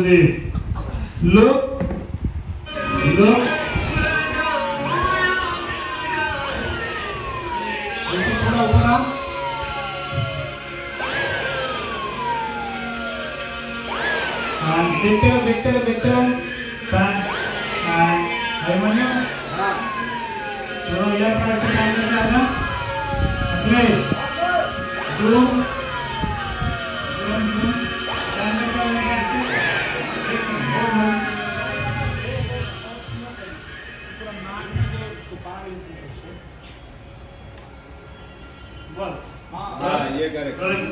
gì nước nước Victor, Victor, Victor, bạn, à, thấy mà nhá. Rồi, giờ phải xem cái này đó. Đây, đúng. One हाँ ये correct and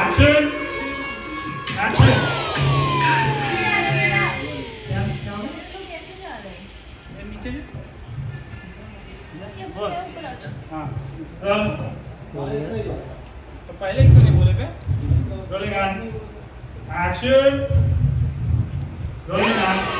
action action नीचे हाँ तो पहले क्यों नहीं बोले पे rolling on action rolling on